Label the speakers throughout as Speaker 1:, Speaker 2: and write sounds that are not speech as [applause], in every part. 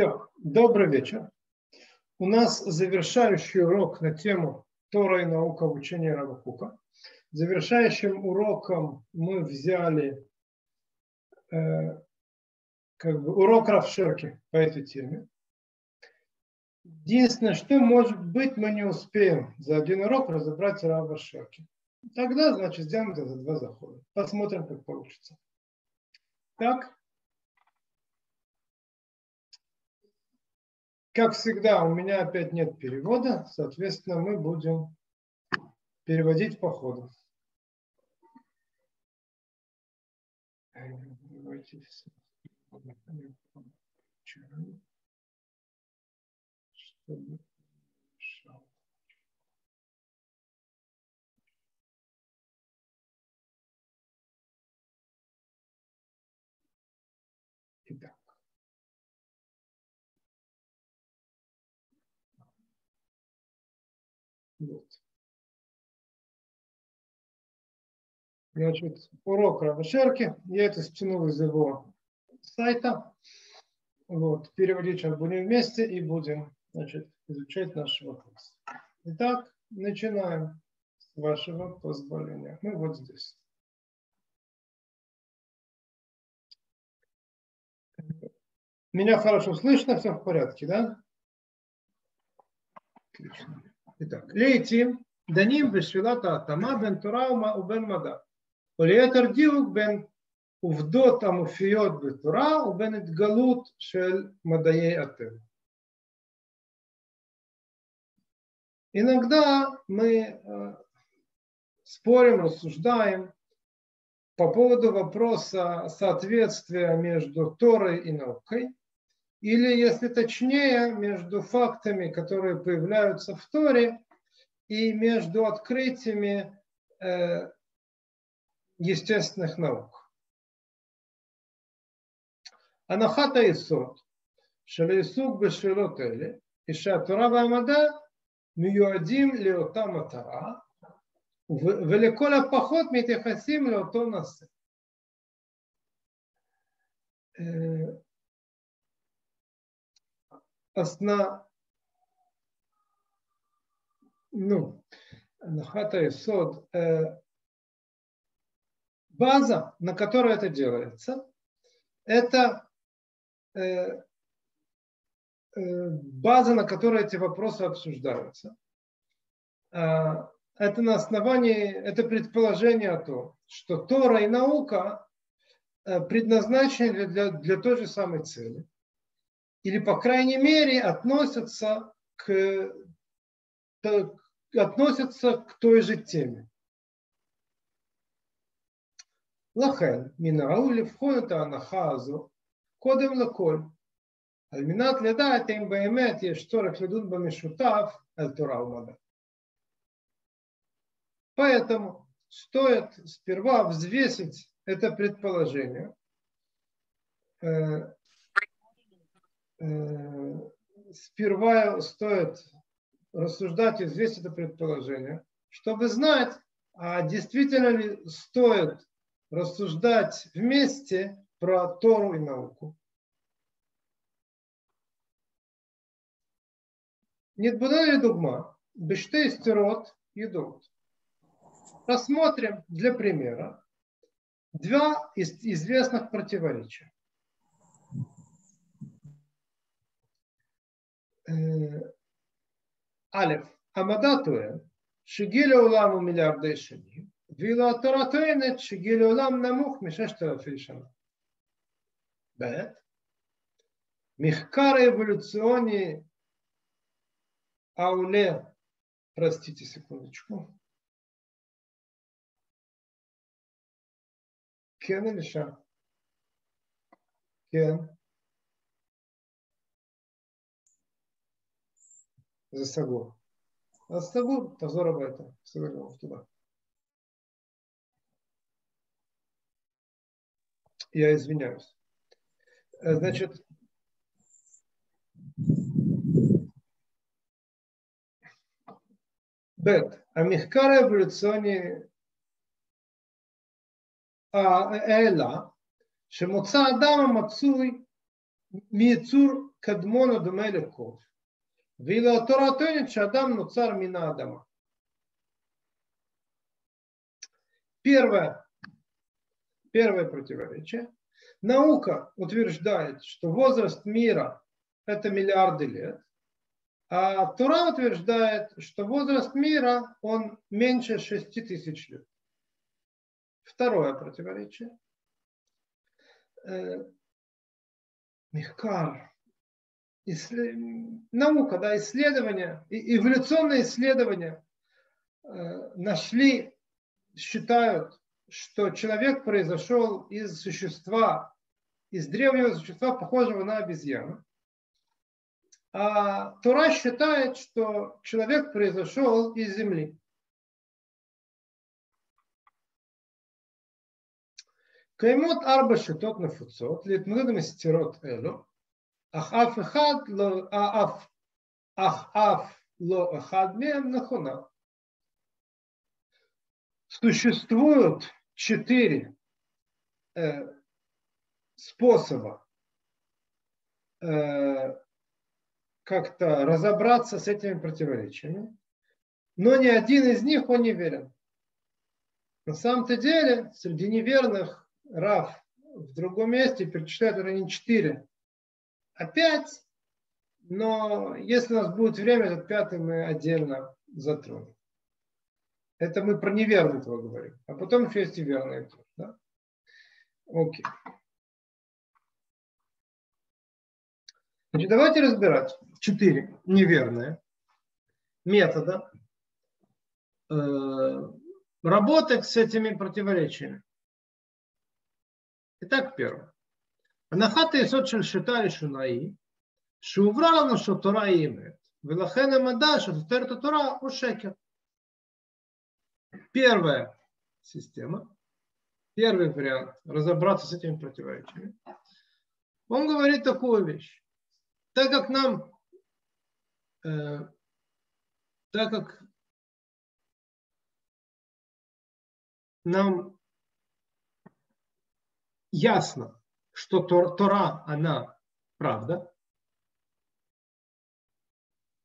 Speaker 1: Все, добрый вечер. У нас завершающий урок на тему Тора и наука в учении Равакука. Завершающим уроком мы взяли э, как бы урок Равшерки по этой теме. Единственное, что может быть мы не успеем за один урок разобрать Рава Шерки. Тогда, значит, сделаем это за два захода. Посмотрим, как получится. Так, Как всегда, у меня опять нет перевода, соответственно, мы будем переводить по ходу. Чтобы Вот. Значит, урок Равашерки. Я это стянул из его сайта. Вот. Переводить сейчас будем вместе и будем значит, изучать наши вопросы. Итак, начинаем с вашего позволения. Мы вот здесь. Меня хорошо слышно, все в порядке, да? Отлично. Итак, לעתים דנים בשאלת ההתאמה בין תורה ובין מדע, וליתר דיוק בין עובדות המופיעות בתורה ובין התגלות של מדעי הטבע. Иногда мы спорим, рассуждаем по поводу вопроса соответствия между Торой и наукой, или, если точнее, между фактами, которые появляются в Торе, и между открытиями э, естественных наук. Анахата Исот, Шалейсук Бешилотели, Ишатура Вамада, Мюадим Леота Матара, Великоля Пахот митехасим Леото Насе. Э, основ... ну, Нахата и Сод, э, база, на которой это делается, это э, э, база, на которой эти вопросы обсуждаются. Э, это на основании, это предположение о том, что Тора и наука предназначены для, для той же самой цели – или, по крайней мере, относятся к, относятся к той же теме. לכן, מן הראוי לבחון את ההנחה הזו קודם לכל, על מנת לדעת אם באמת יש צורך לדון במשותף על תורה ומדע. Поэтому стоит сперва взвесить это предположение, Э, сперва стоит рассуждать и взвесить это предположение, чтобы знать, а действительно ли стоит рассуждать вместе про Тору и науку. Нетбудали дугма, бештей стерот идут. Рассмотрим для примера два известных противоречия. א', המדע טוען שגיל העולם הוא מיליארדי שנים, ואילו התורה טוענת שגיל העולם נמוך מששת אלפי שנה. ב', מחקר אבולוציוני העולה, простите секундочку, כן אלישע, כן, за Сагур. А Сагур, Тазор Абайта, Сагур туда. Я извиняюсь. Значит, ב' המחקר האבולוציוני העלה שמוצא אדם המצוי Мицур кадмону думеляков. Вила Тора тонет, Адам нуцар мина Адама. Первое, первое противоречие. Наука утверждает, что возраст мира – это миллиарды лет, а Тура утверждает, что возраст мира, он меньше 6 тысяч лет. Второе противоречие. Э, Михкар, наука, да, исследования, эволюционные исследования э, нашли, считают, что человек произошел из существа, из древнего существа, похожего на обезьяну. А Тура считает, что человек произошел из земли. Каймот арба шитот на фуцот, литмудам стирот элу, Ахав эхад ло аав. Ло эхад мем. Существуют четыре э, способа э, как-то разобраться с этими противоречиями, но ни один из них он не верен. На самом-то деле, среди неверных Раф в другом месте перечисляет уровень четыре опять, но если у нас будет время, этот пятый мы отдельно затронем. Это мы про неверные этого говорим. А потом еще есть и верные тоже. Да? Окей. Значит, давайте разбирать четыре неверные метода э, работать с этими противоречиями. Итак, первое. הנחת היסוד של שיטה ראשונה היא שהוברא לנו שהתורה היא אמת, ולכן המדע שסותר את התורה הוא שקר. Первая система, первый вариант разобраться с этими противоречиями. Он говорит такую вещь. Так как нам, э, так как нам ясно, что Тора, она правда.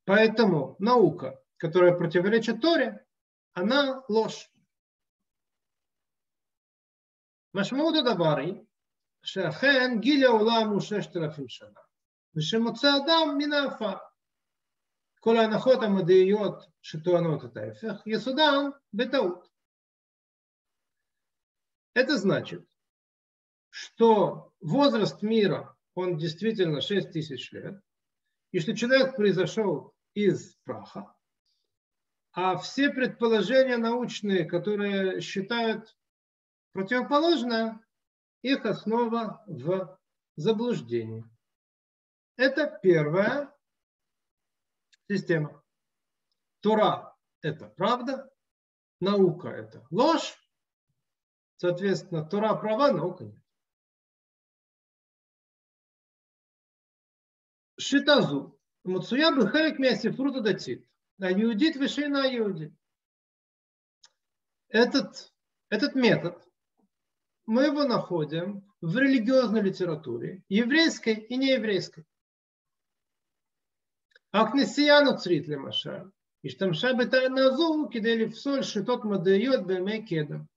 Speaker 1: Поэтому наука, которая противоречит Торе, она ложь. משמעות הדבר היא שאכן גיל העולם הוא ששת אלפים שנה ושמוצא אדם מן העפר. כל ההנחות המדעיות שטוענות את ההפך, יסודן בטעות. Это значит, что возраст мира, он действительно 6 тысяч лет, и что человек произошел из праха, а все предположения научные, которые считают противоположное, их основа в заблуждении. Это первая система. Тора – это правда, наука – это ложь, соответственно, Тора права, наука нет. Шитазу. Муцуя бы херек мясифрута датит. А иудит вишина иудит. Этот, этот метод, мы его находим в религиозной литературе, еврейской и нееврейской. Акнесияну црит бы та бетайна зоу, кидели в соль, шитот бы беме кедом.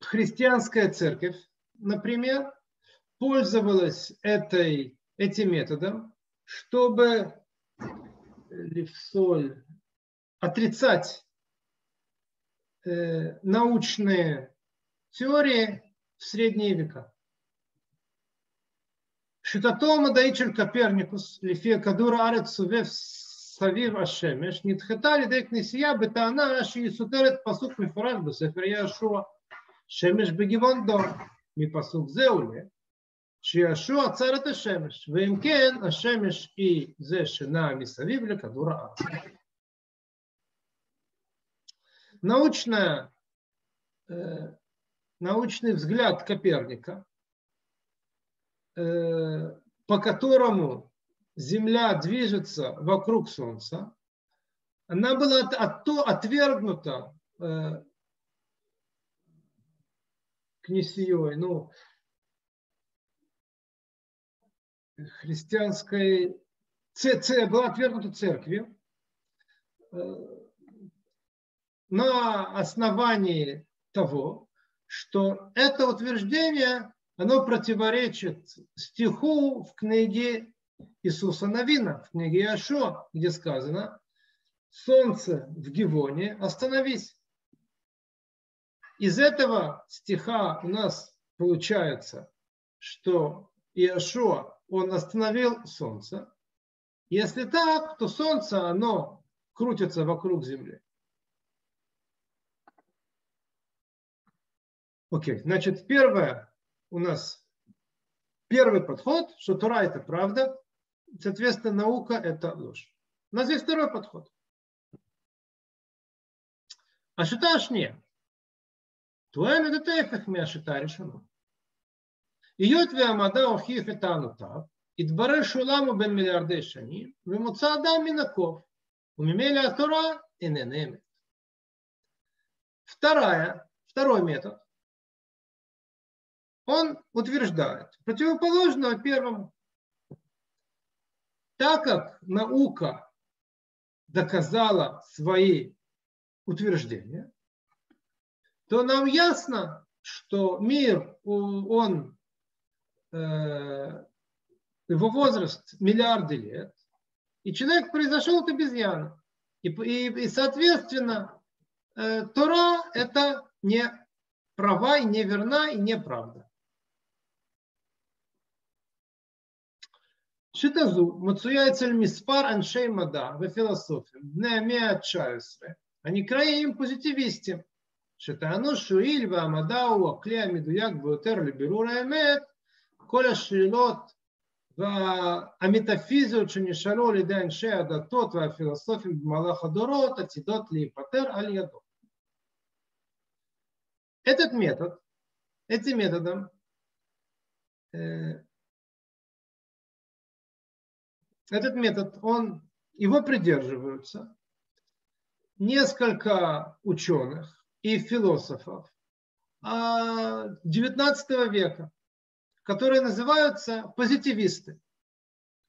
Speaker 1: Христианская церковь, например, пользовалась этой, этим методом, чтобы э, Левсоль отрицать э, научные теории в средние века. Шитатома даичер Коперникус, лифе кадура арец увев савив ашемеш, нитхетали дейк несия бетана аши исутерет пасук мифураж бесефер яшуа, шемеш бегивон дом, ми пасук зеуле, שישוע עצר את השמש, ואם כן, השמש היא זה שנע מסביב לכדור הארץ. Научная, э, научный взгляд Коперника, э, по которому Земля движется вокруг Солнца, она была от, от, отвергнута э, кнесией, ну, христианской, была отвергнута церкви э, на основании того, что это утверждение, оно противоречит стиху в книге Иисуса Навина, в книге Яшо, где сказано, солнце в Гивоне, остановись. Из этого стиха у нас получается, что Иошуа, он остановил Солнце. Если так, то Солнце, оно крутится вокруг Земли. Окей, значит, первое у нас, первый подход, что Тура это правда, соответственно, наука это ложь. У нас есть второй подход. А считаешь не? Твоя медотефих меня считаешь, ну. היות והמדע הוכיח את טענותיו, התברר שעולם הוא בין מיליארדי שנים, ומוצא אדם מן הקוף, וממילא התורה איננה אמת. Вторая, второй метод, он утверждает, противоположно первому, так как наука доказала свои утверждения, то нам ясно, что мир, он, э, Э, его возраст миллиарды лет, и человек произошел от обезьяны. И, и, и соответственно, э, Тора – это не права, и не верна, и неправда. Шитазу, мацуяйцель миспар аншей мада, в философии, дне меа чаюсре, а не краем позитивисте. Шитану шуиль ва мадау аклея медуяк беутер либеру раэмет, כל השאלות והמטאפיזיות שנשאלו על ידי אנשי הדתות והפילוסופים במהלך הדורות עתידות להיפטר על ידו. Этот метод, этим методом этот метод, он, его придерживаются несколько ученых и философов XIX а, века, которые называются позитивисты,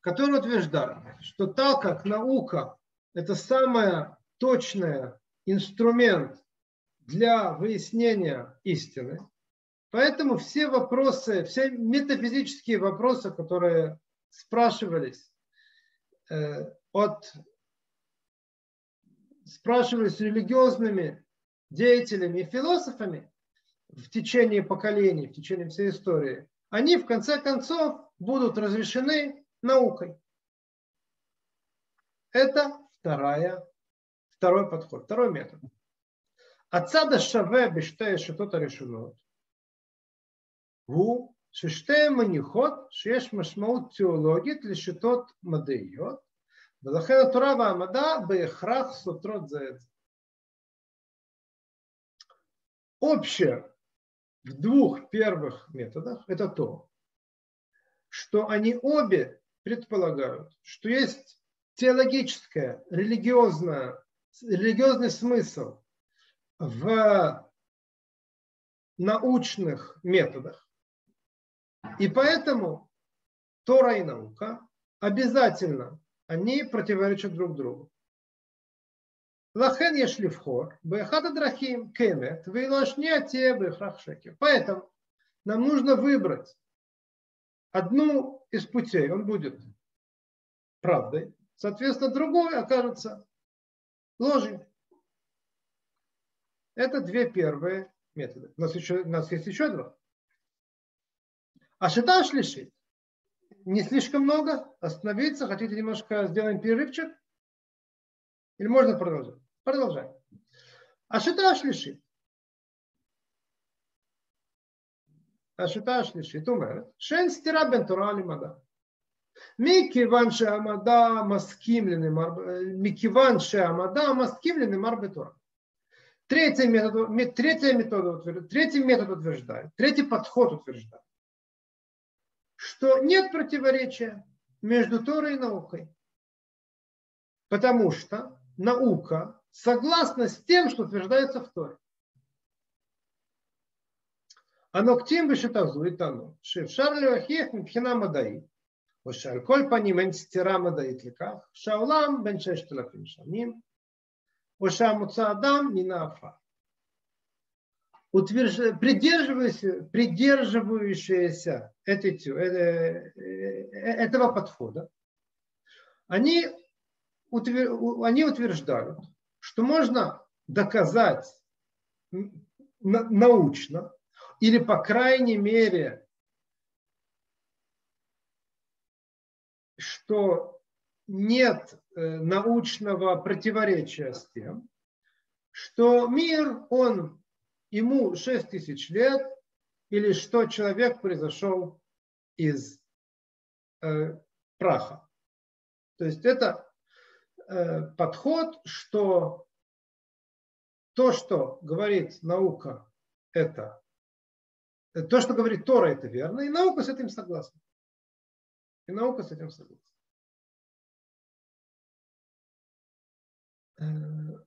Speaker 1: которые утверждают, что так как наука – это самый точный инструмент для выяснения истины, поэтому все вопросы, все метафизические вопросы, которые спрашивались Э, от спрашивали с религиозными деятелями и философами в течение поколений, в течение всей истории, они в конце концов будут разрешены наукой. Это вторая, второй подход, второй метод. הצד השווה בשתי השיטות הראשונות הוא ששתי מניחות שיש משמעות תיאולוגית לשיטות מדעיות, ולכן התורה והמדע בהכרח סותרות זה את זה. Общее в двух первых методах это то, что они обе предполагают, что есть теологическое, религиозное, религиозный смысл в научных методах, и поэтому Тора и наука обязательно, они противоречат друг другу. Лахен ешлифхор, бехата драхим, кемет, вейлашня те э бехрах шекер. Поэтому нам нужно выбрать одну из путей. Он будет правдой. Соответственно, другой окажется ложью. Это две первые методы. У нас, еще, у нас есть еще два. А шиташ лишить. Не слишком много. Остановиться. Хотите немножко сделаем перерывчик? Или можно продолжить? Продолжаем. А шита шлишит. השיטה השלישית אומרת שאין סתירה בין תורה למדע. מכיוון שהמדע מסכים לנאמר, מכיוון שהמדע מסכים לנאמר בתורה. Третий метод, третий метод, третий метод утверждает, третий подход утверждает, что нет противоречия между Торой и наукой. Потому что наука согласно с тем, что утверждается в Торе. Оно к тем еще так звучит оно. Шевшар левахех мипхина мадаи. Ошар коль паним эн стира мадаит ликах. Шаулам бен шештелафим шаним. Оша муца адам нина афар придерживающиеся, придерживающиеся э, э, э, этого подхода, они, утверждают, они утверждают, что можно доказать научно, или по крайней мере, что нет научного противоречия с тем, что мир, он ему 6 тысяч лет, или что человек произошел из э, праха. То есть это э, подход, что то, что говорит наука, это то, что говорит Тора, это верно, и наука с этим согласна. И наука с этим согласна. Э,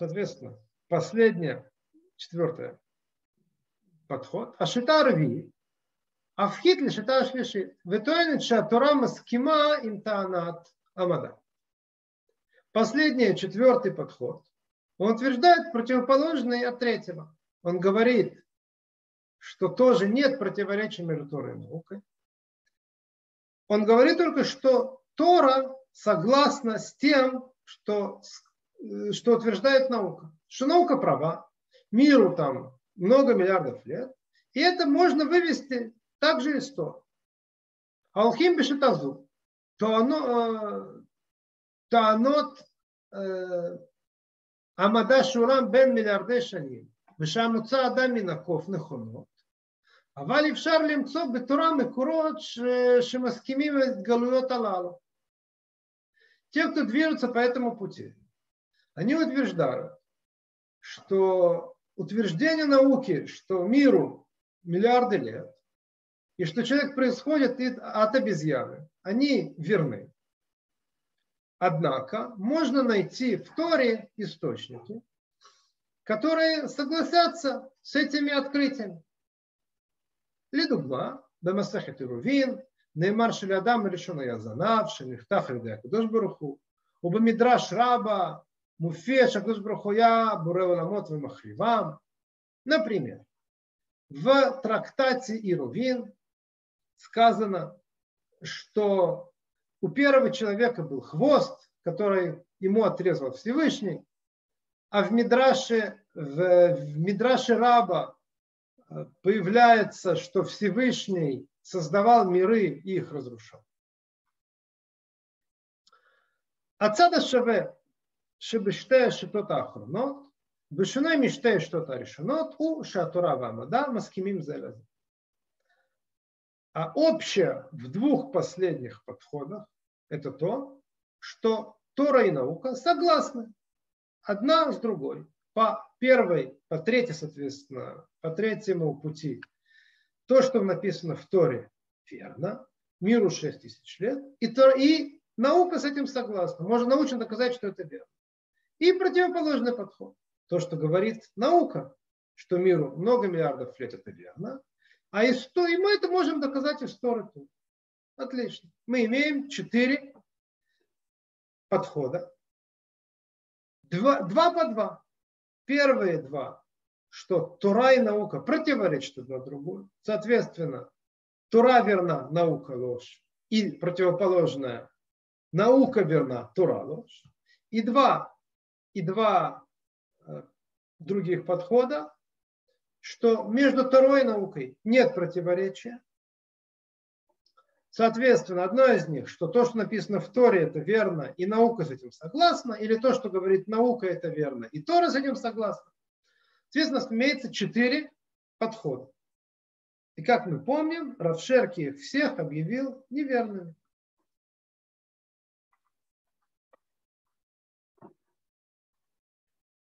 Speaker 1: Соответственно, последнее, четвертое подход. А а в хит ли шита шлишит. Ветуэнит шатура маскима им таанат амада. Последний, четвертый подход. Он утверждает противоположный от третьего. Он говорит, что тоже нет противоречия между Торой и наукой. Он говорит только, что Тора согласна с тем, что Э, что утверждает наука. Что наука права, миру там много миллиардов лет, и это можно вывести также из Тора. Алхим бешетазу, то оно, то оно עמדה שורם בין מיליארדי שנים, ושהמוצא אדם מן הקוף נכונות, אבל אפשר למצוא בתורה מקורות שמסכימים את גלויות הללו. Те, кто движется по этому пути, они утверждают, что утверждение науки, что миру миллиарды лет, и что человек происходит от обезьяны. Они верны. Однако можно найти в Торе источники, которые согласятся с этими открытиями. Ледугма, Дамасахет Ирувин, Неймар Шелядам Решона Язанав, Шенихтах Ридакадош Баруху, Убамидраш Раба, Муфе Шакадош Барухуя, Буреоламот Вимахривам. Например, в трактате Ирувин сказано, что у первого человека был хвост, который ему отрезал Всевышний, а в Мидраше, в, в Мидраше Раба э, появляется, что Всевышний создавал миры и их разрушал. Отсада шеве шебештея шитота ахронот, бешуна миштея что-то решенот, у шатура вамада маскимим зелезет. А общее в двух последних подходах это то, что Тора и наука согласны одна с другой. По первой, по третьей, соответственно, по третьему пути. То, что написано в Торе, верно. Миру 6 тысяч лет. И, то, и наука с этим согласна. Можно научно доказать, что это верно. И противоположный подход. То, что говорит наука, что миру много миллиардов лет, это верно. А из то, и мы это можем доказать из тут. Отлично. Мы имеем четыре подхода. Два, два по два. Первые два, что Тура и наука противоречат одна другую. Соответственно, Тура верна, наука ложь. И противоположная наука верна, Тура ложь. И два, и два э, других подхода, что между второй наукой нет противоречия. Соответственно, одно из них, что то, что написано в Торе, это верно, и наука с этим согласна, или то, что говорит наука, это верно, и Тора с этим согласна. Соответственно, имеется четыре подхода. И как мы помним, Равшерки их всех объявил неверными.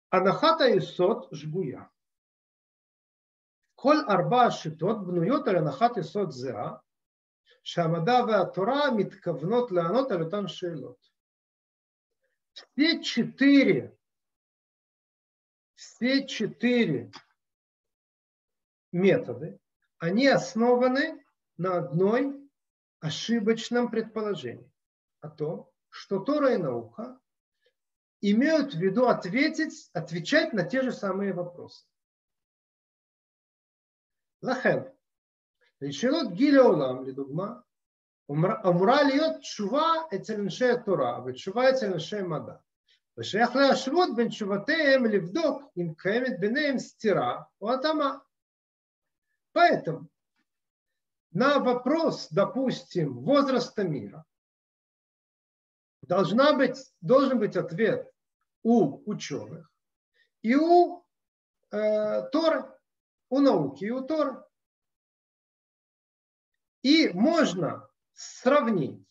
Speaker 1: Анахата и сот жгуя. כל ארבע השיטות בנויות על הנחת יסוד זהה, שהמדע והתורה מתכוונות לענות על אותן שאלות. Все четыре все четыре методы, они основаны на одной ошибочном предположении о том, что Тора и наука имеют в виду ответить, отвечать на те же самые вопросы. לכן, לשאלות גיל העולם, לדוגמה, אמורה להיות תשובה אצל אנשי התורה ותשובה אצל אנשי מדע. ושייך להשוות בין תשובותיהם לבדוק אם קיימת ביניהם סתירה או התאמה. Поэтому на вопрос, допустим, возраста мира, должна быть, должен быть ответ у ученых и у э, Торы, у науки и у Торы. И можно сравнить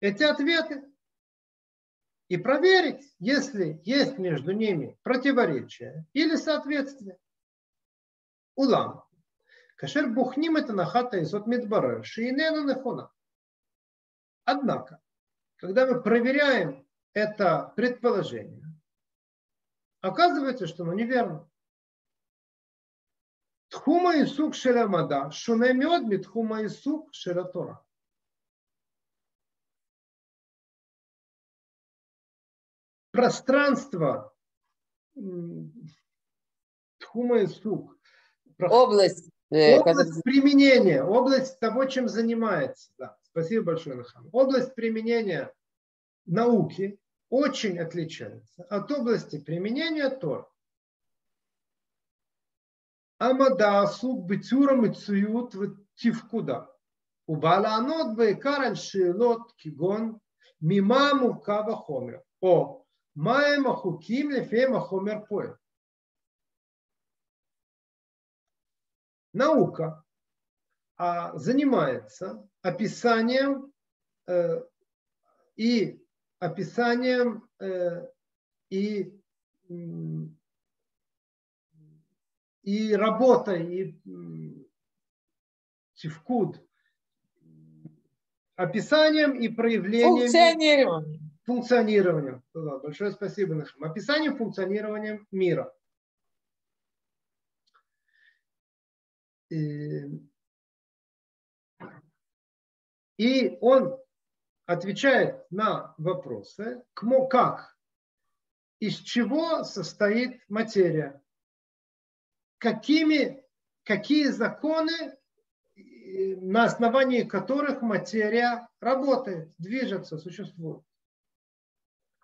Speaker 1: эти ответы и проверить, если есть между ними противоречие или соответствие. Улам. Кашер бухним это нахата из от медбара, шиинена нехона. Однако, когда мы проверяем это предположение, оказывается, что оно неверно. Тхума и сук шерамада, шунемет митхума и сук шератора. Пространство тхума и сук.
Speaker 2: Область.
Speaker 1: Э, область применения, область того, чем занимается. Да. Спасибо большое, Нахан. Область применения науки очень отличается от области применения Тор. המדע עסוק ביצור המציאות ותפקודה. הוא בא לענות בעיקר על שאלות כגון ממה מורכב החומר, או מהם החוקים לפיהם החומר פועל. Наука занимается описанием э, и описанием э, и и работой, и тивкуд, описанием и проявлением.
Speaker 2: Функционированием.
Speaker 1: Функционированием. Большое спасибо нашим. Описанием функционирования мира. И, и он отвечает на вопросы, как, из чего состоит материя, какими, какие законы, э, на основании которых материя работает, движется, существует.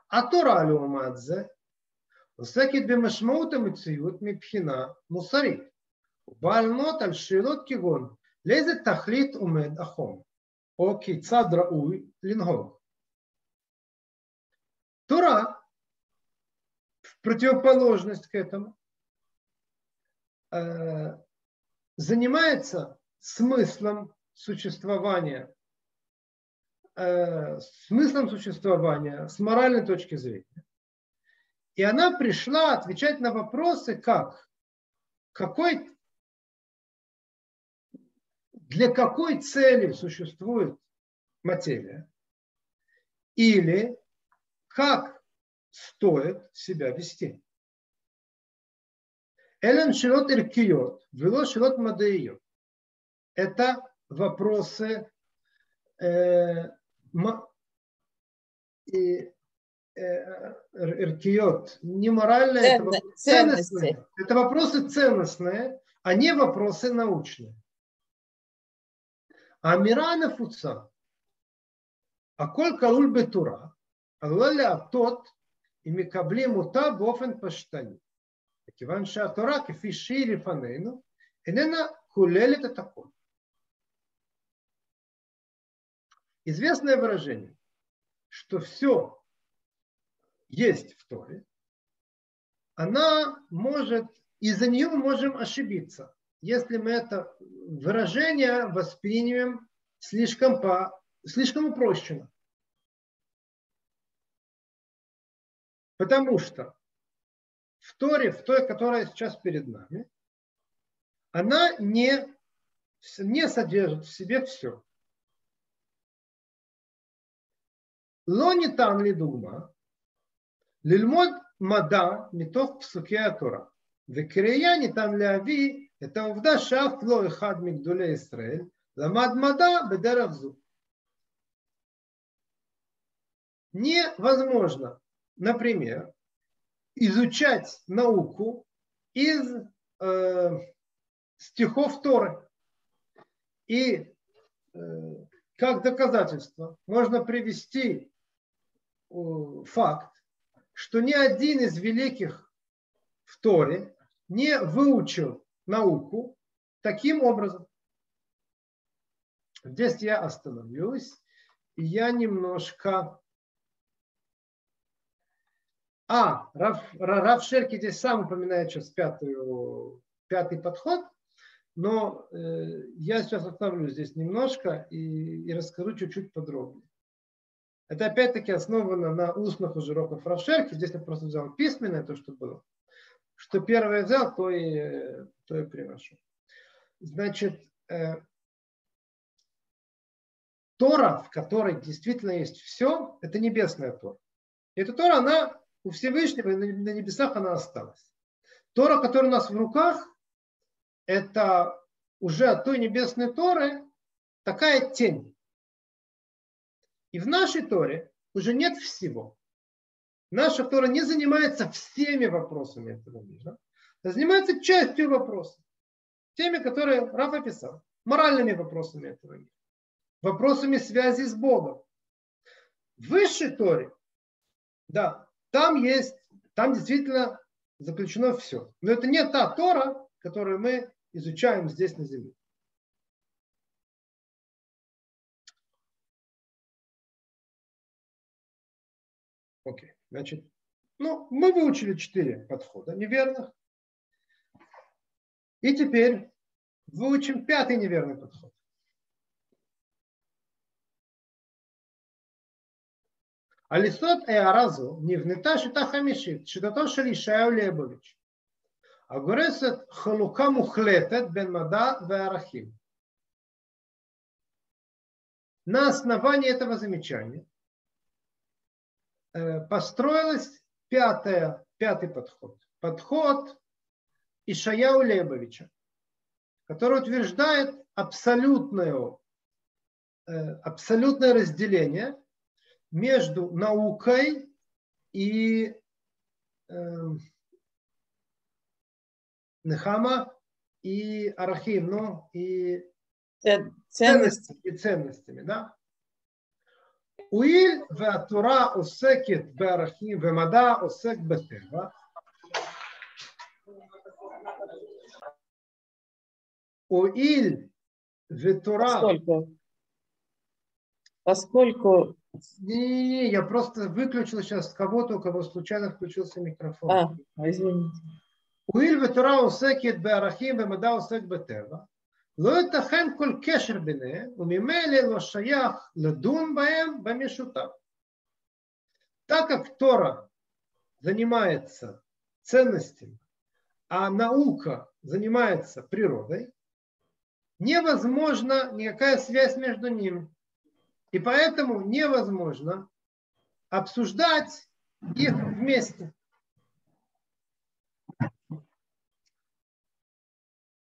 Speaker 1: А Тора Алюмадзе, Усакит бемашмаута мициют мипхина мусарит. Бальнот аль шилот кигон. Лезет тахлит умед ахом. оки кицад рауй лингог. Тора в противоположность к этому занимается смыслом существования, э, смыслом существования с моральной точки зрения. И она пришла отвечать на вопросы, как, какой, для какой цели существует материя, или как стоит себя вести. Элен шилот иркиот, вело шилот мадеиот. Это вопросы э, ма, э, не моральные, Ценно,
Speaker 2: это, вопросы, ценности. ценностные.
Speaker 1: Это вопросы ценностные, а не вопросы научные. А мирана фуца, а коль калуль бетура, аллаля тот и мекаблим ута бофен паштани. מכיוון שהתורה כפי שהיא לפנינו איננה כוללת את הכל. Известное выражение, что все есть в Торе, она может, из-за нее мы можем ошибиться, если мы это выражение воспримем слишком, по, слишком упрощенно. Потому что в Торе, в той, которая сейчас перед нами, она не, не содержит в себе все. לא ניתן לדוגמה ללמוד מדע מתוך פסוקי התורה. וקריאה ניתן להביא את העובדה שאף לא אחד מגדולי ישראל למד מדע בדרך זו. Невозможно, например, изучать науку из э, стихов Торы. И э, как доказательство можно привести э, факт, что ни один из великих в Торе не выучил науку таким образом. Здесь я остановлюсь, и я немножко... А, Раф, Раф Шерки здесь сам упоминает сейчас пятую, пятый подход, но э, я сейчас остановлюсь здесь немножко и, и расскажу чуть-чуть подробнее. Это опять-таки основано на устных уже уроках Рафшерки. Здесь я просто взял письменное, то, что было. Что первое взял, то и, то и приношу. Значит, э, Тора, в которой действительно есть все, это небесная Тора. Эта Тора, она у Всевышнего, на небесах она осталась. Тора, которая у нас в руках, это уже от той небесной Торы такая тень. И в нашей Торе уже нет всего. Наша Тора не занимается всеми вопросами этого мира, а занимается частью вопросов. Теми, которые Раф описал. Моральными вопросами этого мира. Вопросами связи с Богом. В высшей Торе, да, там есть, там действительно заключено все. Но это не та Тора, которую мы изучаем здесь на земле. Окей, значит, ну, мы выучили четыре подхода неверных. И теперь выучим пятый неверный подход. על יסוד הערה זו נבנתה שיטה חמישית, שיטתו של ישעיהו ליבוביץ', הגורסת חלוקה מוחלטת בין מדע וערכים. На основании этого замечания Э, построилась пятая, пятый подход. Подход Ишаяу Лебовича, который утверждает абсолютное, э, абсолютное разделение между наукой и эм, э, Нехама и Арахим, ну и Цен, и ценностями, да? Уиль в Тура усекит в Арахим, в Мада усек бетева. Уиль в Тура.
Speaker 2: Поскольку, поскольку
Speaker 1: Не-не-не, я просто выключил сейчас кого-то, у кого случайно включился микрофон.
Speaker 2: А, извините.
Speaker 1: הואיל ותורה עוסקת בערכים ומדע עוסק בטבע, לא ייתכן כל קשר ביניהם, וממילא לא שייך לדון בהם במשותף. Так как Тора занимается ценностями, а наука занимается природой, невозможна никакая связь между ними. И поэтому невозможно обсуждать их вместе.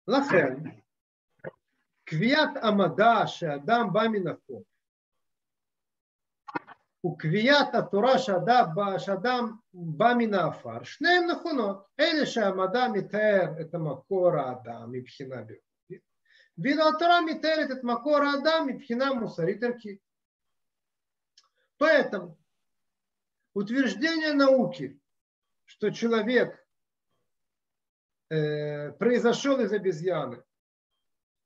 Speaker 1: Лахен, קביעת המדע שאדם בא מן החוף וקביעת התורה שאדם, שאדם בא מן העפר, שניהם נכונות. אלה שהמדע מתאר את המקור האדם מבחינה ביולוגית, Винатара митерет от макора и пхина мусаритерки. Поэтому утверждение науки, что человек э, произошел из обезьяны,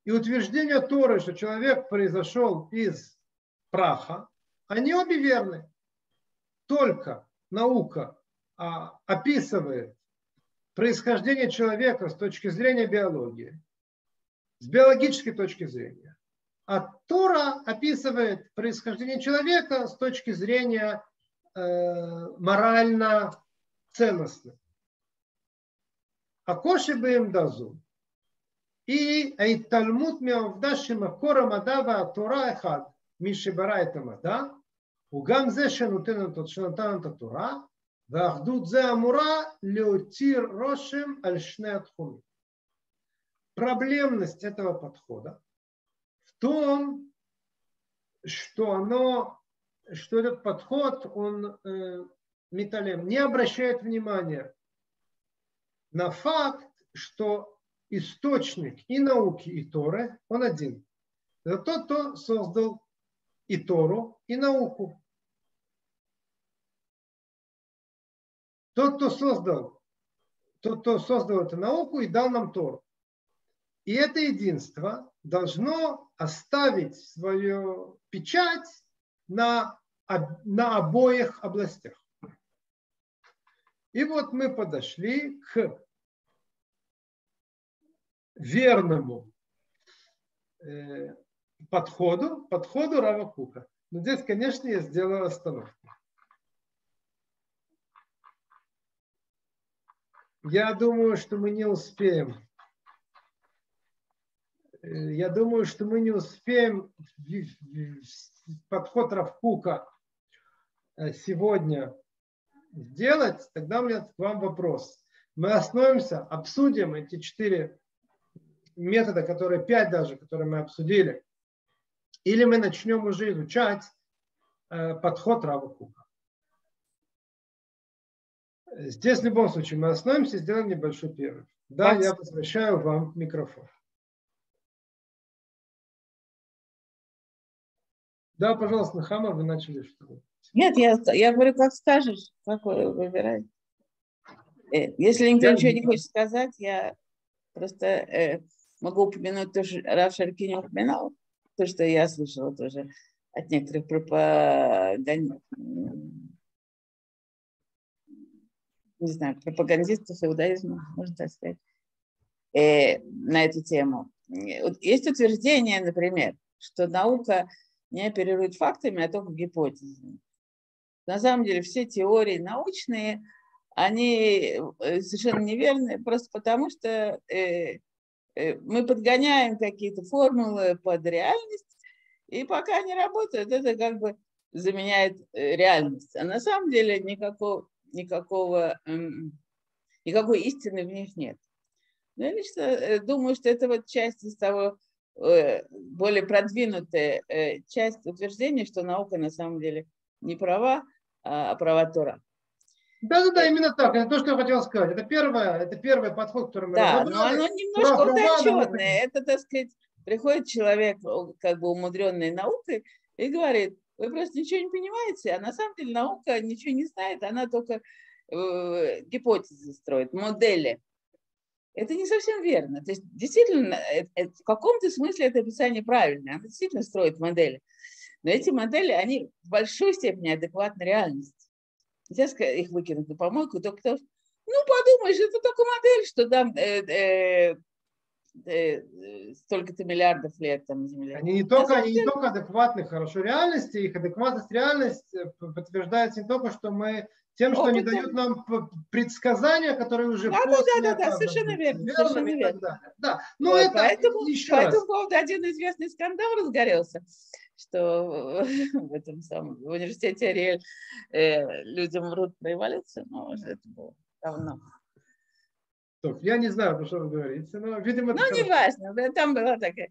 Speaker 1: и утверждение Торы, что человек произошел из праха, они обе верны. Только наука а, описывает происхождение человека с точки зрения биологии, с биологической точки зрения. А Тора описывает происхождение человека с точки зрения э, морально-ценностной. А коши бы им дазу. היא ההתעלמות מהעובדה שמקור המדע והתורה אחד, מי שברא את המדע, הוא גם זה שנותן, שנותן את התורה, ואחדות זה אמורה להותיר רושם על שני התחומים. Проблемность этого подхода в том, что оно, что этот подход, он э, металлем, не обращает внимания на факт, что источник и науки, и Торы, он один. Это тот, кто создал и Тору, и науку. Тот, кто создал, тот, кто создал эту науку и дал нам Тору. И это единство должно оставить свою печать на, на обоих областях. И вот мы подошли к верному э, подходу, подходу Рава Кука. Но здесь, конечно, я сделаю остановку. Я думаю, что мы не успеем. Э, я думаю, что мы не успеем подход Равкука э, сегодня сделать. Тогда у меня к вам вопрос. Мы остановимся, обсудим эти четыре метода, которые пять даже, которые мы обсудили. Или мы начнем уже изучать э, подход Равкука. Здесь в любом случае мы остановимся и сделаем небольшой перерыв. Да, я возвращаю вам микрофон. Да, пожалуйста, Нахама, вы начали что-то.
Speaker 2: Нет, я, я говорю, как скажешь, как вы выбираете. Э, если никто я ничего не хочет сказать, я просто э, могу упомянуть то, что Раф Шаркини упоминал, то, что я слышала тоже от некоторых пропагандистов не знаю, пропагандистов иудаизма, можно так сказать, э, на эту тему. Есть утверждение, например, что наука не оперирует фактами, а только гипотезами. На самом деле все теории научные, они э, совершенно неверны, просто потому что э, э, мы подгоняем какие-то формулы под реальность, и пока они работают, это как бы заменяет э, реальность. А на самом деле никакого, никакого, эм, никакой истины в них нет. Но я лично э, думаю, что это вот часть из того, э, более продвинутая э, часть утверждения, что наука на самом деле не права, а, а права Тора.
Speaker 1: Да, да, да, именно так. Это то, что я хотел сказать. Это первое, это первый подход, который мы
Speaker 2: Да, но оно немножко утонченное. Это, так сказать, приходит человек, как бы умудренный наукой, и говорит, вы просто ничего не понимаете, а на самом деле наука ничего не знает, она только э, гипотезы строит, модели. Это не совсем верно. То есть действительно, это, это, в каком-то смысле это описание правильное. Она действительно строит модели. Но эти модели, они в большой степени адекватны реальности. Нельзя их выкинуть на помойку, только потому, ну, подумаешь, это только модель, что там э, э, Э, столько-то миллиардов лет там Земля.
Speaker 1: Они не только, они не только адекватны хорошо реальности, их адекватность реальность э, подтверждается не только, что мы тем, что Опыт, они дают нам предсказания, которые уже
Speaker 2: да, после да, да, да, совершенно верно, совершенно верно. Да, но вот, это поэтому, еще по раз. один известный скандал разгорелся, что [laughs] в этом самом в университете Ариэль э, людям врут про эволюцию, но это было давно.
Speaker 1: Я не знаю, про что вы говорите, но, видимо...
Speaker 2: Ну, не важно. Там была такая...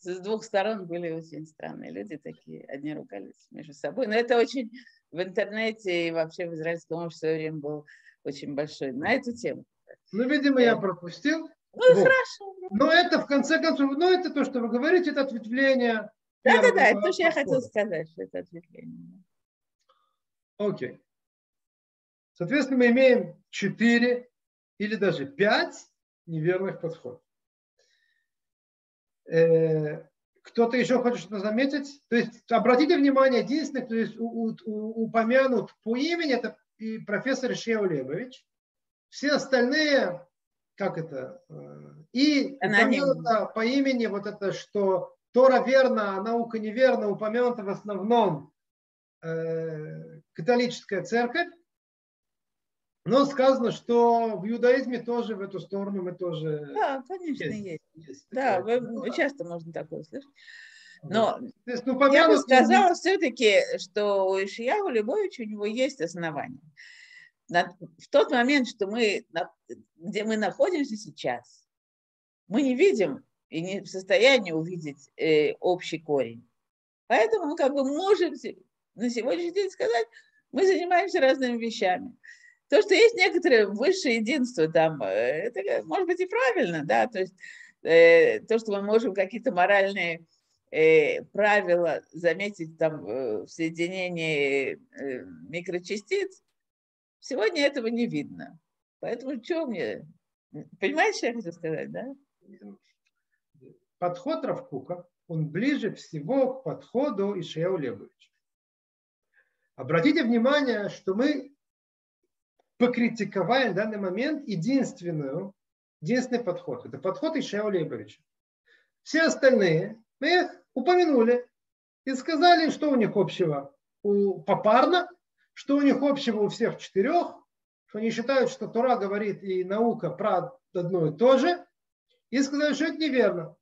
Speaker 2: С двух сторон были очень странные люди такие. Одни ругались между собой. Но это очень в интернете и вообще в израильском обществе время был очень большой на эту тему.
Speaker 1: Ну, видимо, я пропустил.
Speaker 2: Ну, вот. хорошо.
Speaker 1: Но это, в конце концов, ну, это то, что вы говорите, это ответвление.
Speaker 2: Да-да-да, это то, что я хотела сказать, что это ответвление.
Speaker 1: Окей. Соответственно, мы имеем четыре или даже пять неверных подходов. Э, кто-то еще хочет что-то заметить? То есть обратите внимание, единственный, кто есть упомянут по имени, это профессор Шео Лебович. Все остальные, как это, э, и упомянуто по имени вот это, что Тора верно, а наука неверна, упомянута в основном э, католическая церковь, но сказано, что в иудаизме тоже в эту сторону мы тоже...
Speaker 2: Да, конечно, есть. есть. есть да, вы, ну, часто можно такое слышать. Но есть, ну, я бы сказала все-таки, что у Ишиява Любовича у него есть основания. в тот момент, что мы, где мы находимся сейчас, мы не видим и не в состоянии увидеть э, общий корень. Поэтому мы как бы можем на сегодняшний день сказать, мы занимаемся разными вещами. То, что есть некоторое высшее единство там, э, это может быть и правильно, да, то есть э, то, что мы можем какие-то моральные э, правила заметить там э, в соединении э, микрочастиц, сегодня этого не видно. Поэтому что мне, понимаете, что я хочу сказать, да?
Speaker 1: Подход Равкука, он ближе всего к подходу Ишея Лебовича. Обратите внимание, что мы покритиковали в данный момент единственную, единственный подход. Это подход Ишея Лебовича. Все остальные, мы их упомянули и сказали, что у них общего у попарно, что у них общего у всех четырех, что они считают, что Тора говорит и наука про одно и то же, и сказали, что это неверно.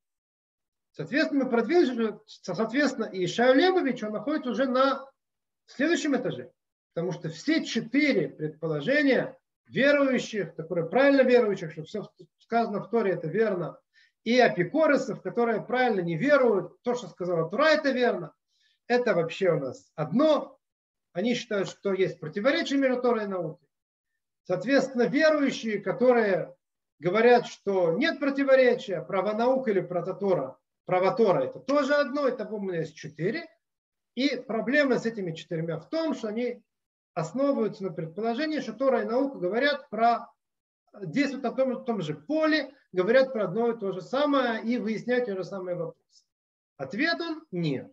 Speaker 1: Соответственно, мы продвинули, соответственно, и Шаю Лебович, он находится уже на следующем этаже. Потому что все четыре предположения верующих, которые правильно верующих, что все сказано в Торе, это верно, и апикорисов, которые правильно не веруют, то, что сказала Тура, это верно. Это вообще у нас одно. Они считают, что есть противоречие между Торой и наукой. Соответственно, верующие, которые говорят, что нет противоречия, правонаука или прототора, правотора это тоже одно, это, по-моему, есть четыре. И проблема с этими четырьмя в том, что они основываются на предположении, что Тора и наука говорят про действуют на том, том же поле, говорят про одно и то же самое и выясняют те же самые вопросы. Ответ он нет.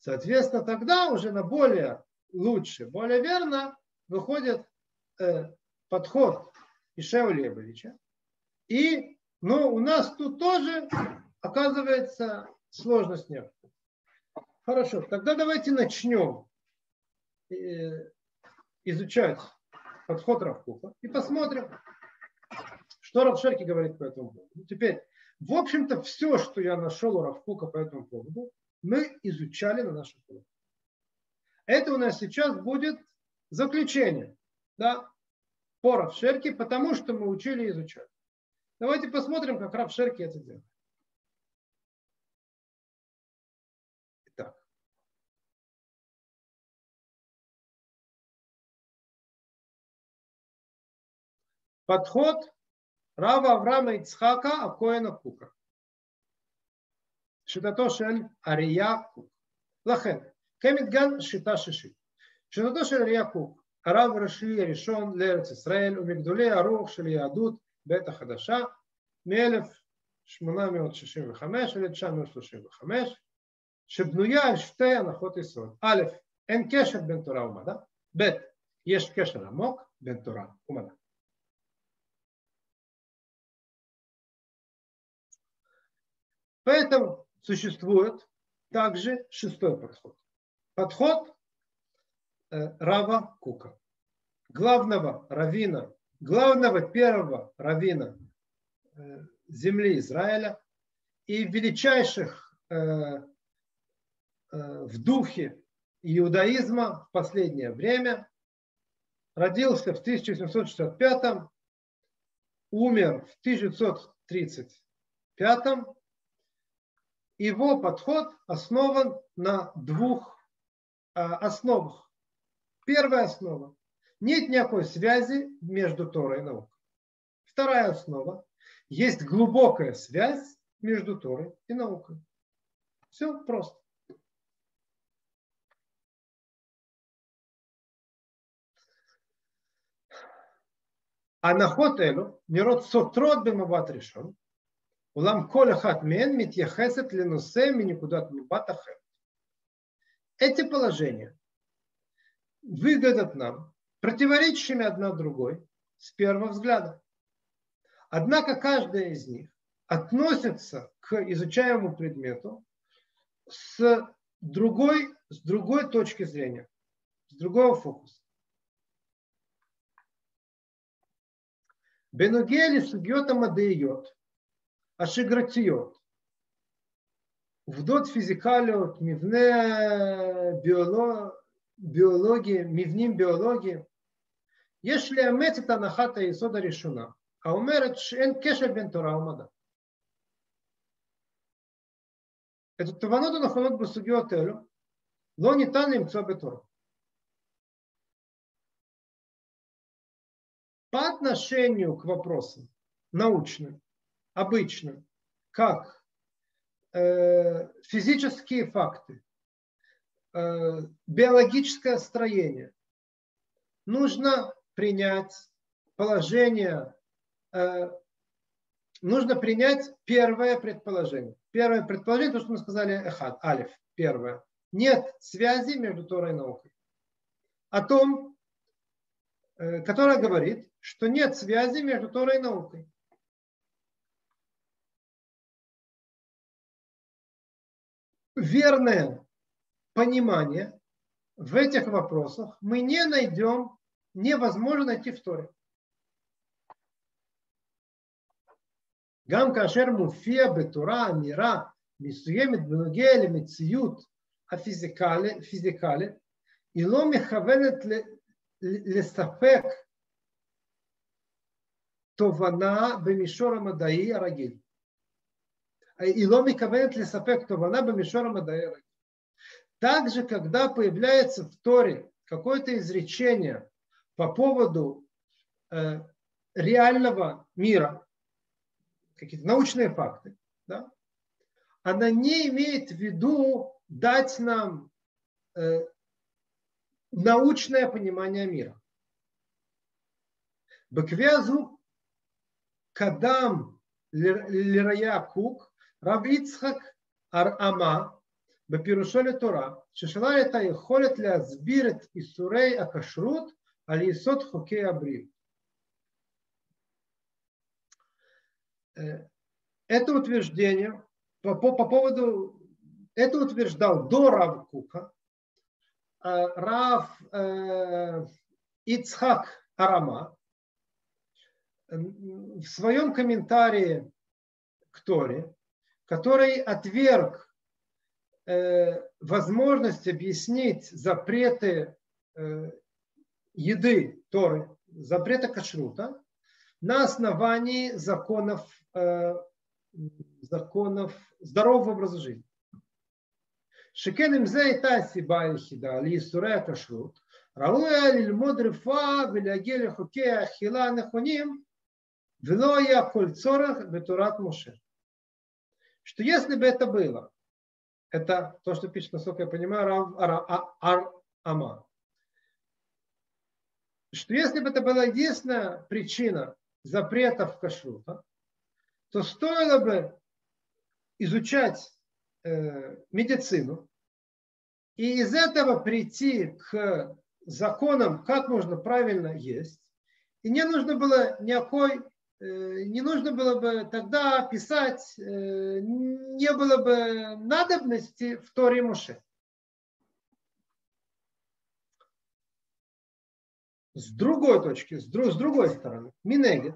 Speaker 1: Соответственно, тогда уже на более лучше, более верно выходит э, подход Ишева Лебовича, и, но у нас тут тоже оказывается сложность нет. Хорошо, тогда давайте начнем э, изучать подход Равкуха и посмотрим, что Равшерки говорит по этому поводу. Теперь, в общем-то, все, что я нашел у Равкука по этому поводу, мы изучали на нашем уроке. Это у нас сейчас будет заключение да, по Равшерке, потому что мы учили и изучали. Давайте посмотрим, как Рав Шерки это делает. מתפתחות רב אברהם יצחקה הכהן הקוקה. שיטתו של אריה קוק. לכן, קיימת גם שיטה שישית. שיטתו של אריה קוק, הרב הראשי הראשון לארץ ישראל ומגדולי הרוח של היהדות בעת החדשה מ-1865 ל-1935, שבנויה על שתי הנחות יסוד. א', אין קשר בין תורה ומדע, ב', יש קשר עמוק בין תורה ומדע. Поэтому существует также шестой подход. Подход э, Рава Кука, главного равина главного первого равина э, земли Израиля и величайших э, в духе иудаизма в последнее время, родился в 1765, умер в 1935 его подход основан на двух а, основах. Первая основа. Нет никакой связи между Торой и наукой. Вторая основа. Есть глубокая связь между Торой и наукой. Все просто. А на элю, мирот сотрот решен, Улам коля хатмен митьяхесет ленусе миникудат мибатахем. Эти положения выгодят нам противоречащими одна другой с первого взгляда. Однако каждая из них относится к изучаемому предмету с другой, с другой точки зрения, с другого фокуса. Бенугели сугьота мадеет – השגרתיות, עובדות פיזיקליות, מבנה ביולוג, ביולוגי, מבנים ביולוגיים, יש לאמץ את הנחת היסוד הראשונה, האומרת שאין קשר בין תורה ומדע. את התובנות הנכונות בסוגיות אלו לא ניתן למצוא בתורה. По отношению к вопросам научным, обычным, как э, физические факты, э, биологическое строение, нужно принять положение, э, нужно принять первое предположение. Первое предположение, то, что мы сказали, эхад, алиф, первое. Нет связи между Торой и наукой. О том, которое говорит, что нет связи между Торой и наукой. Верное понимание в этих вопросах мы не найдем, невозможно найти в Торе. גם כאשר מופיע בתורה אמירה מסוימת בנוגע למציאות הפיזיקלית, היא לא מכוונת לספק תובנה במישור המדעי הרגיל. и ло микавенет ли сапек тована бамишором адаэры. Также, когда появляется в Торе какое-то изречение по поводу э, реального мира, какие-то научные факты, да, она не имеет в виду дать нам э, научное понимание мира. Беквязу кадам лирая кук Раб Ицхак Ар-Ама, Бапирушоли Тора, Шишла это и холит ли азбирет и сурей акашрут, а и сот хокей Абри. Э, это утверждение по, по, по поводу, это утверждал до Рав Кука, а, Рав э, Ицхак Арама в своем комментарии к Торе, который отверг э, возможность объяснить запреты э, еды Торы, запрета кашрута на основании законов, э, законов здорового образа жизни. שכן אם זו הייתה הסיבה היחידה לייסורי הכשרות, ראוי היה ללמוד רפואה ולהגיע לחוקי האכילה הנכונים ולא היה כל צורך בתורת משה. Что если бы это было, это то, что пишет, насколько я понимаю, Ар-Ама, что если бы это была единственная причина запретов кашрута, то стоило бы изучать э, медицину и из этого прийти к законам, как можно правильно есть. И не нужно было никакой, не нужно было бы тогда писать, э, не было бы надобности в Торе Муше. С другой точки, с, друг, с другой стороны, Минегет,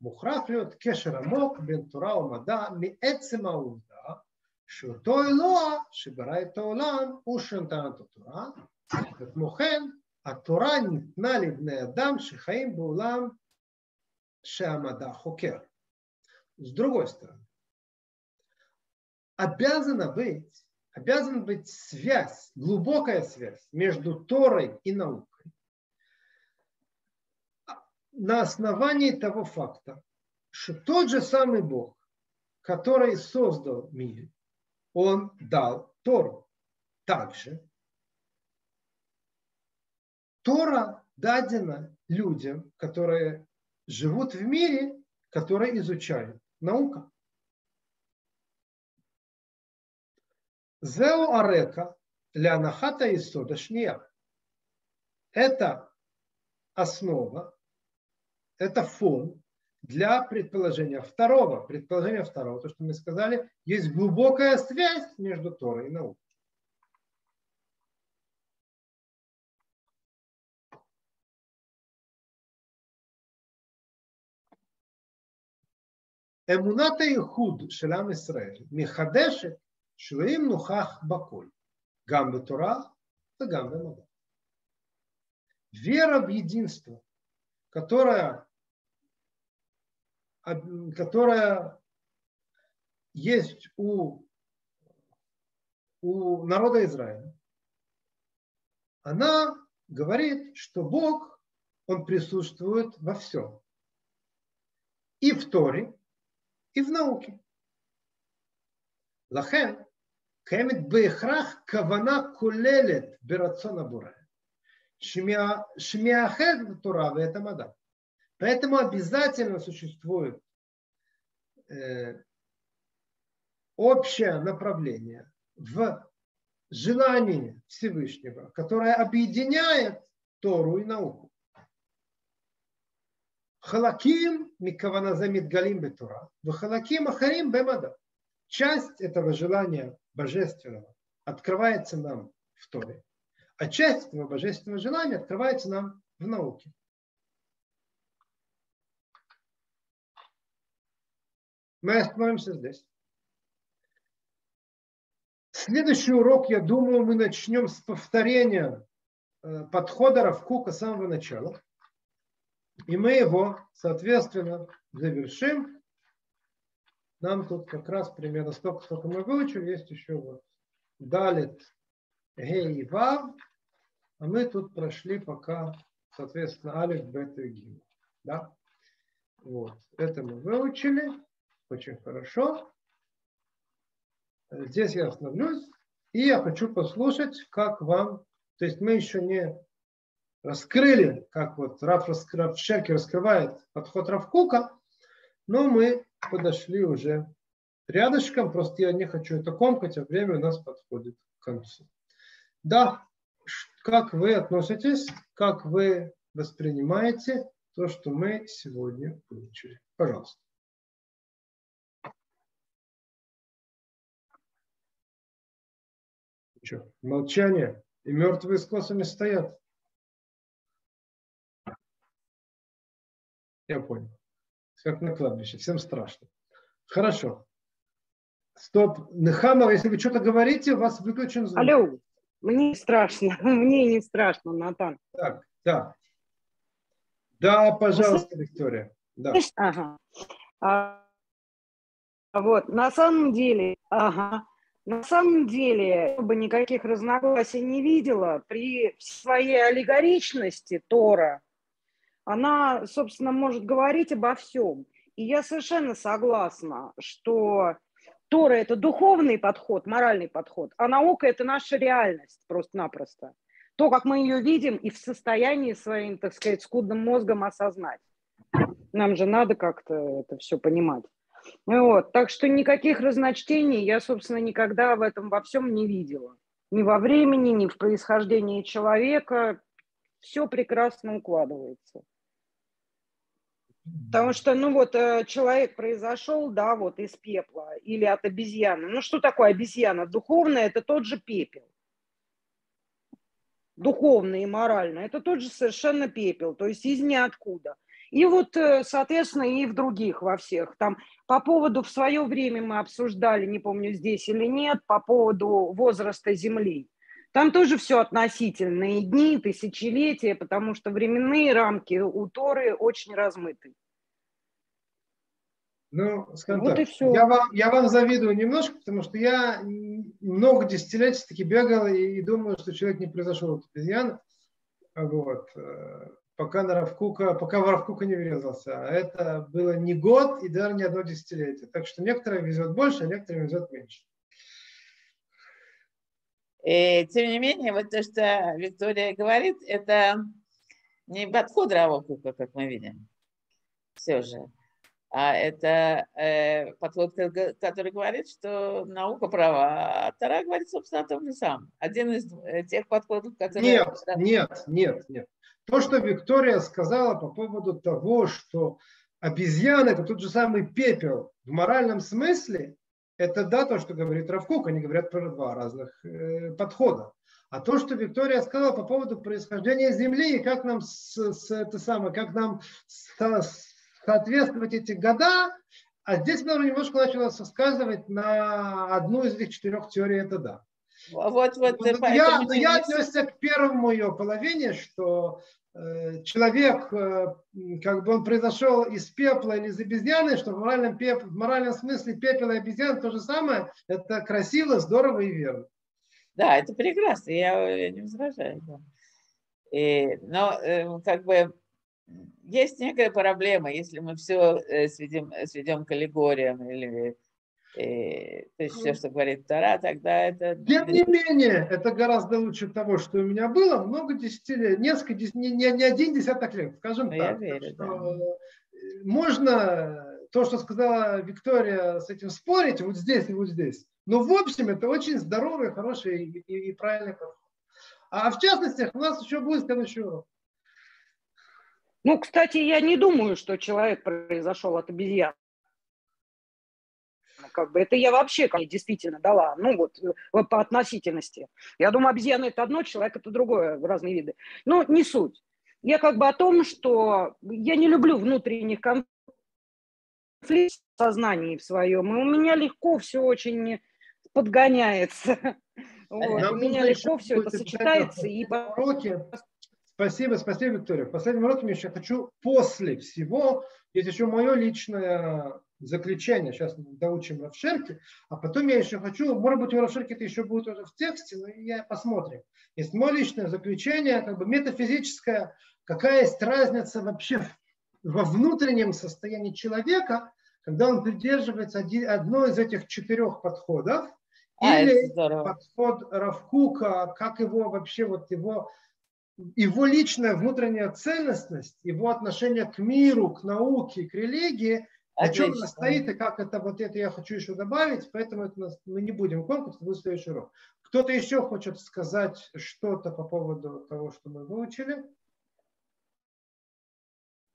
Speaker 1: מוכרח להיות קשר עמוק בין תורה ומדע מעצם העובדה שאותו אלוה שברא את העולם הוא שנתן את התורה, וכמו כן התורה ניתנה לבני אדם שחיים בעולם Шамада Хокер. С другой стороны, обязана быть, обязан быть связь, глубокая связь между Торой и наукой на основании того факта, что тот же самый Бог, который создал мир, он дал Тору. Также Тора дадена людям, которые живут в мире, которые изучают наука. Зео арека лянахата исода шния. Это основа, это фон для предположения второго. Предположение второго, то, что мы сказали, есть глубокая связь между Торой и наукой. אמונת הייחוד של עם ישראל מחדשת שאלוהים נוכח בכל, גם בתורה וגם במדע. Вера в единство которая, которая есть у, у народа Израиля, она говорит, что Бог, Он присутствует во всем. И в Торе, и в науке. Лахен, кемит бехрах кавана кулелет берацона бура. Шмиахед тура этом Ада. Поэтому обязательно существует э, общее направление в желании Всевышнего, которое объединяет Тору и науку. Халаким микавана замит галим бетура, халаким ахарим бемада. Часть этого желания божественного открывается нам в Торе, а часть этого божественного желания открывается нам в науке. Мы остановимся здесь. Следующий урок, я думаю, мы начнем с повторения э, подхода Равкука с самого начала. И мы его, соответственно, завершим нам тут как раз примерно столько, сколько мы выучили, есть еще вот Далит, Гей и Вав, а мы тут прошли пока, соответственно, Алиф, Бет и Гим. Да? Вот. Это мы выучили. Очень хорошо. Здесь я остановлюсь. И я хочу послушать, как вам, то есть мы еще не раскрыли, как вот Раф, Раф Шерки раскрывает подход Равкука, но мы подошли уже рядышком, просто я не хочу это комкать, а время у нас подходит к концу. Да, как вы относитесь, как вы воспринимаете то, что мы сегодня получили? Пожалуйста. Что, молчание и мертвые с косами стоят. Я понял как на кладбище, всем страшно. Хорошо. Стоп. Нехамова, если вы что-то говорите, у вас выключен звук.
Speaker 3: Алло, мне страшно, [laughs] мне не страшно, Натан.
Speaker 1: Так, да. Да, пожалуйста, Виктория. Да.
Speaker 3: Ага. А, вот, на самом деле, ага, на самом деле, бы никаких разногласий не видела при своей аллегоричности Тора, она, собственно, может говорить обо всем. И я совершенно согласна, что Тора – это духовный подход, моральный подход, а наука – это наша реальность просто-напросто. То, как мы ее видим и в состоянии своим, так сказать, скудным мозгом осознать. Нам же надо как-то это все понимать. Вот. Так что никаких разночтений я, собственно, никогда в этом во всем не видела. Ни во времени, ни в происхождении человека. Все прекрасно укладывается. Потому что, ну вот, э, человек произошел, да, вот из пепла или от обезьяны. Ну что такое обезьяна? Духовная – это тот же пепел. Духовно и морально – это тот же совершенно пепел, то есть из ниоткуда. И вот, э, соответственно, и в других, во всех. Там по поводу, в свое время мы обсуждали, не помню, здесь или нет, по поводу возраста Земли. Там тоже все относительные дни, тысячелетия, потому что временные рамки у Торы очень размыты.
Speaker 1: Ну, скажем вот так. Я, вам, я вам завидую немножко, потому что я много десятилетий таки бегал и, и думал, что человек не произошел от обезьяны. Вот. Э, пока на Равкука, пока в Равкука не врезался. А это было не год и даже не одно десятилетие. Так что некоторые везет больше, а некоторые везет меньше.
Speaker 2: И, тем не менее, вот то, что Виктория говорит, это не подход Равкука, как мы видим. Все же а это э, подход, который говорит, что наука права, а Тара говорит, собственно, о том же самом. Один из э, тех подходов, которые...
Speaker 1: Нет, нет, нет, нет. То, что Виктория сказала по поводу того, что обезьяна – это тот же самый пепел в моральном смысле, это да, то, что говорит Равкук, они говорят про два разных э, подхода. А то, что Виктория сказала по поводу происхождения Земли и как нам с, с, это самое, как нам с, соответствовать эти года, а здесь она немножко начала сказывать на одну из этих четырех теорий, это да. Вот, вот, я, я отнесся к первому ее половине, что человек, э, как бы он произошел из пепла или из обезьяны, что в моральном, пеп, в моральном смысле пепел и обезьян то же самое, это красиво, здорово и верно.
Speaker 2: Да, это прекрасно, я, я не возражаю. Да. И, но э, как бы есть некая проблема, если мы все э, сведем, сведем к аллегориям или и, то есть все, что говорит Тара, тогда это...
Speaker 1: Тем не менее, это гораздо лучше того, что у меня было много десятилетий, несколько, не, не, не один десяток лет, скажем ну, так. Я верю, что да. Можно то, что сказала Виктория, с этим спорить, вот здесь и вот здесь. Но в общем это очень здоровый, хороший и, и, и правильный подход. А в частности, у нас еще будет следующий урок.
Speaker 3: Ну, кстати, я не думаю, что человек произошел от обезьян как бы это я вообще как, действительно дала, ну вот э, по относительности. Я думаю, обезьяна это одно, человек это другое, разные виды. Но не суть. Я как бы о том, что я не люблю внутренних конфликтов в сознании в своем, и у меня легко все очень подгоняется. [laughs] Вот. У меня легко все это сочетается. И...
Speaker 1: Уроки. Спасибо, спасибо, Виктория. В последнем уроке я еще хочу после всего, есть еще мое личное заключение, сейчас доучим Равшерки, а потом я еще хочу, может быть, у Равшерки это еще будет уже в тексте, но я посмотрим. Есть мое личное заключение, как бы метафизическое, какая есть разница вообще во внутреннем состоянии человека, когда он придерживается одной из этих четырех подходов, а, или подход Равкука, как его вообще, вот его, его личная внутренняя ценностность, его отношение к миру, к науке, к религии – о чем она стоит и как это вот это я хочу еще добавить, поэтому это нас, мы не будем конкурс, будет следующий урок. Кто-то еще хочет сказать что-то по поводу того, что мы выучили?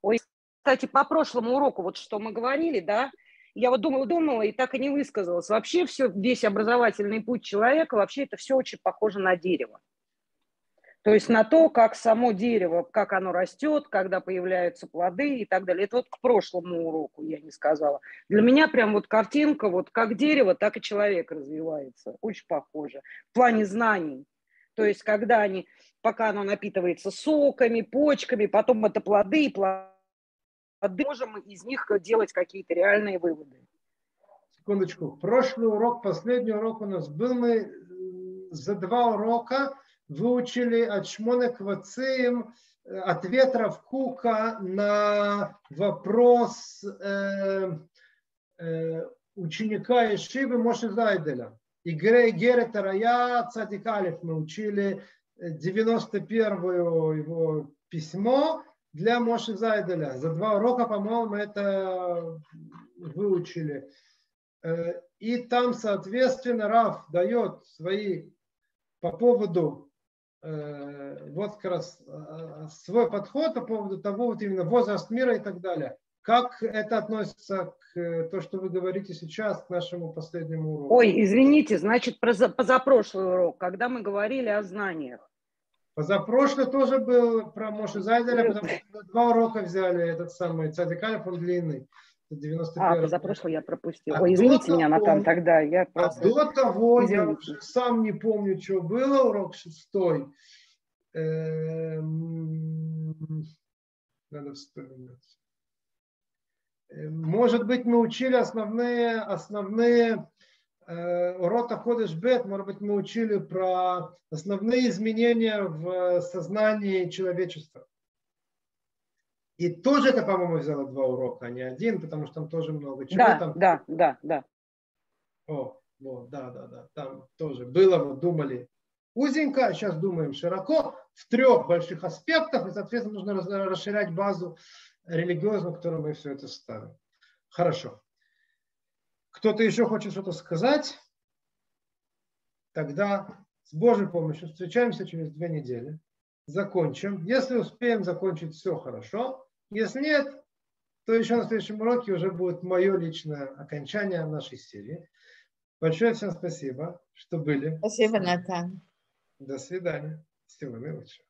Speaker 3: Ой, кстати, по прошлому уроку, вот что мы говорили, да, я вот думала, думала и так и не высказалась. Вообще все, весь образовательный путь человека, вообще это все очень похоже на дерево. То есть на то, как само дерево, как оно растет, когда появляются плоды и так далее. Это вот к прошлому уроку я не сказала. Для меня прям вот картинка, вот как дерево, так и человек развивается. Очень похоже. В плане знаний. То есть когда они, пока оно напитывается соками, почками, потом это плоды, и плоды, можем из них делать какие-то реальные выводы.
Speaker 1: Секундочку. Прошлый урок, последний урок у нас был. Мы за два урока выучили от Шмона Квацеем э, ответ Равкука на вопрос э, э, ученика Ишивы Моши Зайделя. И Герет Рая Цадик мы учили 91-е его письмо для Моши Зайделя. За два урока, по-моему, это выучили. Э, и там, соответственно, Раф дает свои по поводу вот как раз э, свой подход по поводу того, вот именно возраст мира и так далее. Как это относится к э, то, что вы говорите сейчас, к нашему последнему уроку?
Speaker 3: Ой, извините, значит, позапрошлый урок, когда мы говорили о знаниях.
Speaker 1: Позапрошлый тоже был про Моши Зайделя, потому что два урока взяли, этот самый Цадикалев, он длинный.
Speaker 3: 91 а, позапрошлый я пропустил. А Ой, извините меня, Натан, тогда я
Speaker 1: просто... А до того, извините. я уже сам не помню, что было, урок шестой. Эм... Надо вспоминать. Эм, может быть, мы учили основные, основные э, урока Ходыш Бет, может быть, мы учили про основные изменения в сознании человечества. И тоже это, по-моему, взяла два урока, а не один, потому что там тоже много чего.
Speaker 3: Да,
Speaker 1: там...
Speaker 3: да, да, да.
Speaker 1: О, вот, да, да, да. Там тоже было, мы думали узенько, а сейчас думаем широко, в трех больших аспектах, и, соответственно, нужно расширять базу религиозную, которую мы все это ставим. Хорошо. Кто-то еще хочет что-то сказать? Тогда с Божьей помощью встречаемся через две недели. Закончим. Если успеем закончить все хорошо, если нет, то еще на следующем уроке уже будет мое личное окончание нашей серии. Большое всем спасибо, что были.
Speaker 2: Спасибо, Натан.
Speaker 1: До свидания. Всего наилучшего.